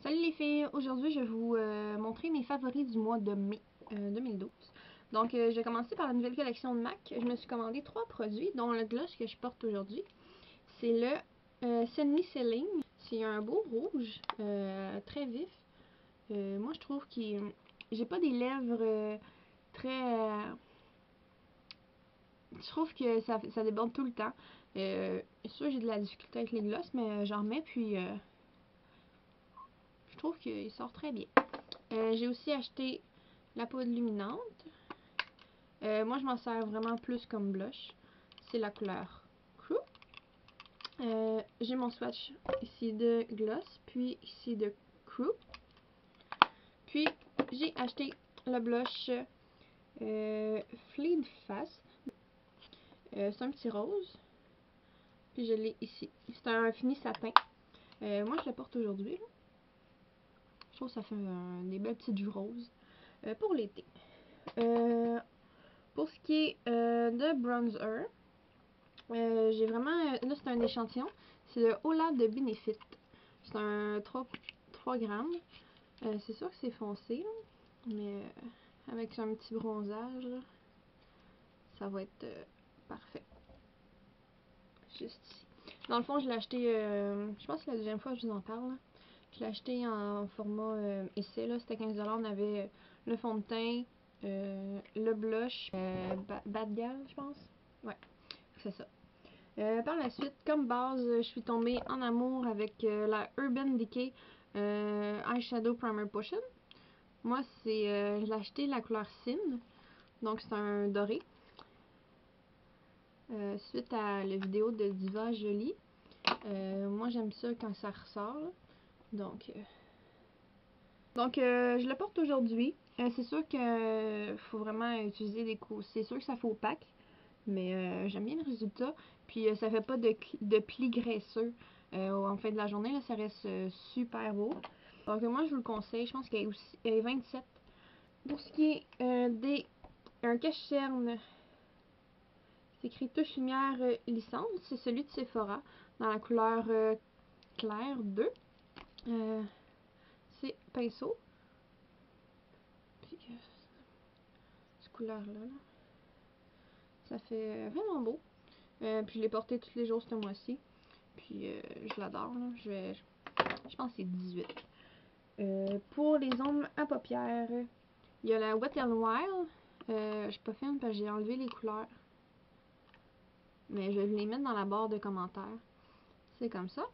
Salut les filles, aujourd'hui je vais vous euh, montrer mes favoris du mois de mai 2012. Euh, Donc euh, je vais commencer par la nouvelle collection de MAC. Je me suis commandé trois produits, dont le gloss que je porte aujourd'hui. C'est le Semi Selling. C'est un beau rouge, très vif. moi je trouve qu'il... J'ai pas des lèvres très... je trouve que ça, déborde tout le temps. Euh, sûr j'ai de la difficulté avec les glosses, mais j'en remets puis je trouve qu'il sort très bien. Euh, j'ai aussi acheté la poudre luminante. Euh, moi, je m'en sers vraiment plus comme blush. C'est la couleur Crew. Euh, j'ai mon swatch ici de gloss, puis ici de Crew. Puis, j'ai acheté le blush Fleed Fast. c'est un petit rose. Puis je l'ai ici. C'est un fini satin. moi, je le porte aujourd'hui trouve que ça fait des belles petites joues roses euh, pour l'été. Euh, pour ce qui est euh, de bronzer, j'ai vraiment... Là, c'est un échantillon. C'est le Ola de Benefit. C'est un 3, 3 grammes. c'est sûr que c'est foncé, mais avec un petit bronzage, ça va être parfait. Juste ici. Dans le fond, je l'ai acheté, je pense que la deuxième fois que je vous en parle. Je l'ai acheté en format euh, essai, là, c'était 15$. On avait euh, le fond de teint, euh, le blush, Bad Gal, je pense. Ouais, c'est ça. par la suite, comme base, je suis tombée en amour avec la Urban Decay Eyeshadow Primer Potion. Moi, c'est, je l'ai acheté la couleur Sin, donc c'est un doré. suite à la vidéo de Diva Jolie, moi j'aime ça quand ça ressort. Donc, euh, donc euh, je le porte aujourd'hui. Euh, c'est sûr que faut vraiment utiliser des coups. C'est sûr que ça fait opaque, mais j'aime bien le résultat. Puis ça fait pas de, de plis graisseux en fin de la journée. Là, ça reste super beau. Donc moi je vous le conseille. Je pense qu'il est 27. Pour ce qui est des un cache-cerne, c'est écrit touche lumière licence. C'est celui de Sephora dans la couleur claire 2. Euh, c'est pinceau. Puis, euh, cette couleur-là. Ça fait vraiment beau. Euh, puis je l'ai porté tous les jours ce mois-ci. Puis je l'adore. Je vais. Je pense que c'est 18. pour les ombres à paupières, il y a la Wet n Wild. je suis pas fine parce que j'ai enlevé les couleurs. Mais je vais les mettre dans la barre de commentaires. C'est comme ça.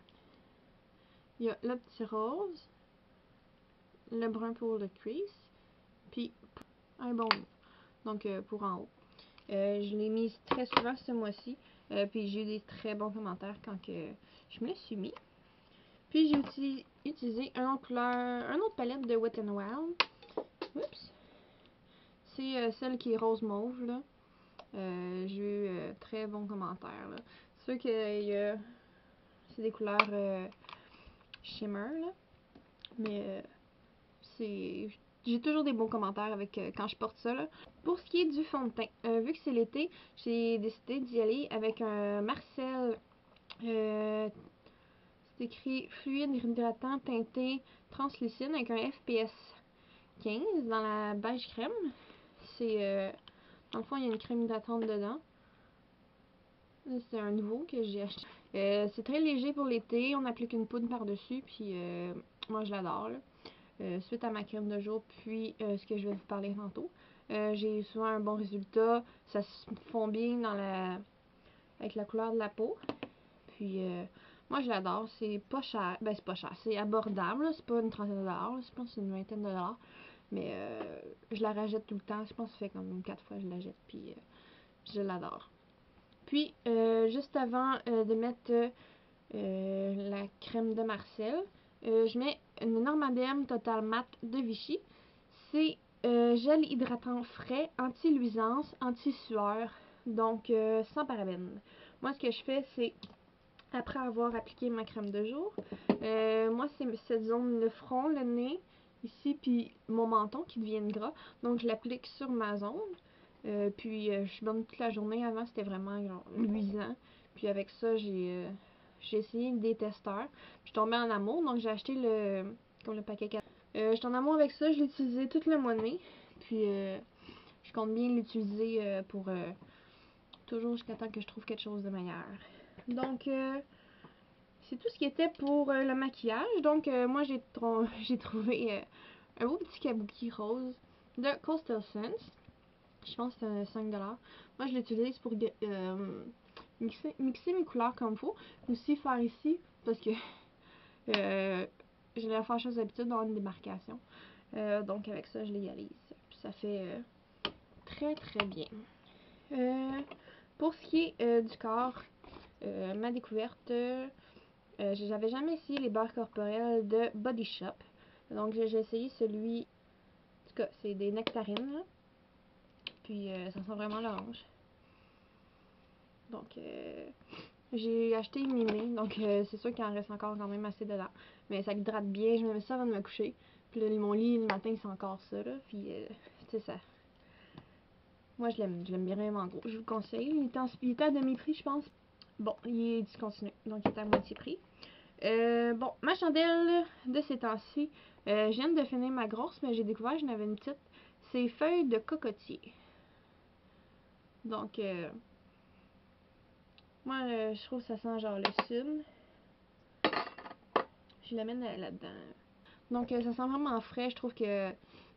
Il y a le petit rose, le brun pour le crease, puis un bon donc euh, pour en haut. Euh, je l'ai mis très souvent ce mois-ci, euh, puis j'ai eu des très bons commentaires quand que je me suis mis. Puis j'ai utilisé un autre couleur, un autre palette de Wet n Wild. Oups. C'est celle qui est rose mauve là. j'ai eu très bons commentaires là. C'est sûr que c'est des couleurs shimmer, là. Mais euh, c'est... J'ai toujours des bons commentaires avec euh, quand je porte ça, là. Pour ce qui est du fond de teint, euh, vu que c'est l'été, j'ai décidé d'y aller avec un Marcel... c'est écrit fluide hydratant teinté translucide avec un FPS 15 dans la beige crème. C'est... dans le fond, il y a une crème hydratante dedans. C'est un nouveau que j'ai acheté. Euh, c'est très léger pour l'été. On applique une poudre par-dessus. Puis euh, moi, je l'adore. Euh, suite à ma crème de jour, puis ce que je vais vous parler tantôt. j'ai souvent un bon résultat. Ça se fond bien dans la avec la couleur de la peau. Puis moi, je l'adore. C'est pas cher. Ben, c'est pas cher. C'est abordable. C'est pas une trentaine de dollars. Je pense que c'est une vingtaine de dollars. Mais je la rachète tout le temps. Je pense que ça fait comme quatre fois que je la jette. Puis je l'adore. Puis, euh, juste avant euh, de mettre euh, la crème de Marcel, je mets une Normadem Total Matte de Vichy. C'est gel hydratant frais, anti-luisance, anti-sueur, donc sans parabènes. Moi, ce que je fais, c'est après avoir appliqué ma crème de jour, moi, c'est cette zone, le front, le nez, ici, puis mon menton qui deviennent gras. Donc, je l'applique sur ma zone. Euh, puis euh, je suis bonne toute la journée. Avant, c'était vraiment luisant. Puis avec ça, j'ai euh, j'ai essayé des testeurs. Je suis tombée en amour. Donc j'ai acheté le comme le paquet 4. Euh, je suis en amour avec ça, je l'ai utilisé tout le mois de mai. Puis je compte bien l'utiliser pour toujours jusqu'à temps que je trouve quelque chose de meilleur. Donc c'est tout ce qui était pour le maquillage. Donc moi j'ai tro- j'ai trouvé un beau petit kabuki rose de Coastal Sense. Je pense que c'est un 5$. Moi je l'utilise pour euh, mixer, mixer mes couleurs comme il faut. Aussi faire ici parce que euh, j'ai la fâcheuse habitude d'avoir une démarcation. Euh, donc avec ça, je l'égalise. Puis ça fait euh, très très bien. Pour ce qui est du corps, ma découverte, j'avais jamais essayé les beurres corporels de Body Shop. Donc j'ai essayé celui, en tout cas c'est des nectarines. là. Puis euh, ça sent vraiment l'orange. Donc euh, j'ai acheté Mimé, donc euh, c'est sûr qu'il en reste encore quand même assez dedans. Mais ça hydrate bien, je me mets ça avant de me coucher. Puis là, mon lit, le matin, c'est encore ça, là. Puis, euh, c'est ça. Moi, je l'aime, je l'aime bien vraiment gros. Je vous le conseille. Il était, à demi-prix, je pense. Bon, il est discontinué, donc il est à moitié prix. Euh, bon, ma chandelle de ces temps-ci, euh, je viens de finir ma grosse, mais j'ai découvert que j'en avais une petite. C'est feuilles de cocotier. Donc, euh, moi, euh, je trouve que ça sent genre le sud. Je l'amène euh, là-dedans. Donc, euh, ça sent vraiment frais. Je trouve que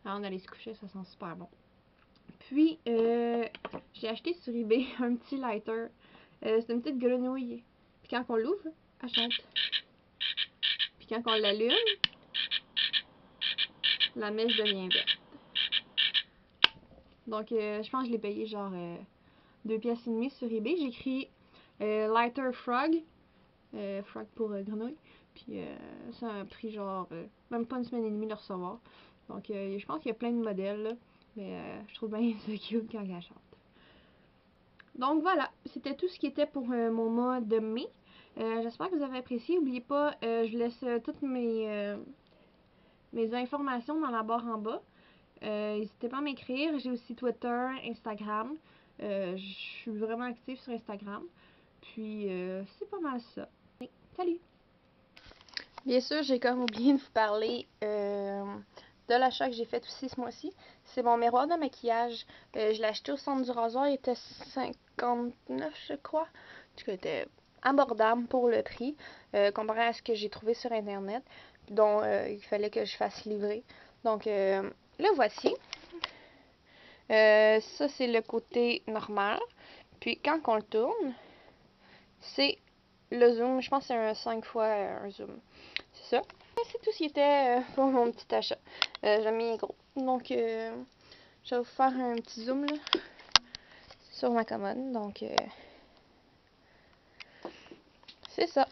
avant d'aller se coucher, ça sent super bon. Puis, j'ai acheté sur eBay un petit lighter. C'est une petite grenouille. Puis quand on l'ouvre, elle chante. Puis quand on l'allume, la mèche devient verte. Donc, je pense que je l'ai payé genre deux pièces et demie sur eBay. J'ai écrit euh, Lighter Frog. Euh, frog pour euh, grenouille. Puis euh, ça a pris genre même pas une semaine et demie de recevoir. Donc je pense qu'il y a plein de modèles mais je trouve bien ça cute quand elle. Donc voilà, c'était tout ce qui était pour mon mois de mai. J'espère que vous avez apprécié. N'oubliez pas, je laisse toutes mes, mes informations dans la barre en bas. N'hésitez pas à m'écrire. J'ai aussi Twitter, Instagram. Euh, je suis vraiment active sur Instagram. Puis euh, c'est pas mal ça. Salut! Bien sûr, j'ai comme oublié de vous parler euh, de l'achat que j'ai fait aussi ce mois-ci. C'est mon miroir de maquillage. Je l'ai acheté au centre du rasoir. Il était 59, je crois. Tout cas, il était abordable pour le prix, comparé à ce que j'ai trouvé sur Internet, dont il fallait que je fasse livrer. Donc, le voici. Euh, ça, c'est le côté normal. Puis, quand on le tourne, c'est le zoom. Je pense que c'est un 5 fois euh, un zoom. C'est ça. C'est tout ce qui était euh, pour mon petit achat. J'ai mis gros. Donc, je vais vous faire un petit zoom là, sur ma commode. Donc, c'est ça.